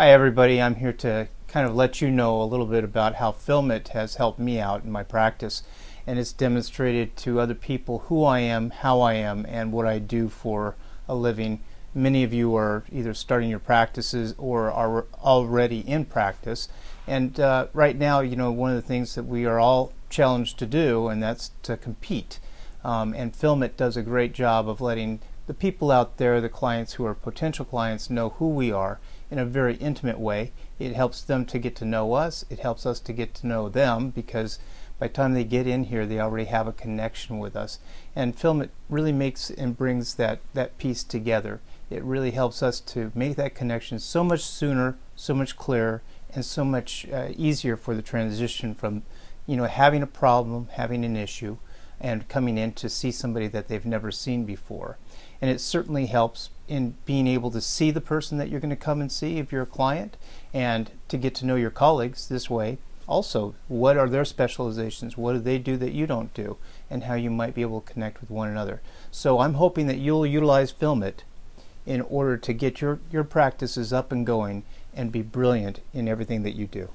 Hi everybody, I'm here to kind of let you know a little bit about how FYLMIT has helped me out in my practice and it's demonstrated to other people who I am, how I am, and what I do for a living. Many of you are either starting your practices or are already in practice. And uh, right now, you know, one of the things that we are all challenged to do, and that's to compete. Um, and FYLMIT does a great job of letting the people out there, the clients who are potential clients, know who we are in a very intimate way. It helps them to get to know us. It helps us to get to know them because by the time they get in here, they already have a connection with us. And FYLMIT really makes and brings that, that piece together. It really helps us to make that connection so much sooner, so much clearer, and so much uh, easier for the transition from, you know, having a problem, having an issue, and coming in to see somebody that they've never seen before. And it certainly helps in being able to see the person that you're going to come and see if you're a client and to get to know your colleagues this way. Also, what are their specializations? What do they do that you don't do? And how you might be able to connect with one another. So I'm hoping that you'll utilize FYLMIT in order to get your, your practices up and going and be brilliant in everything that you do.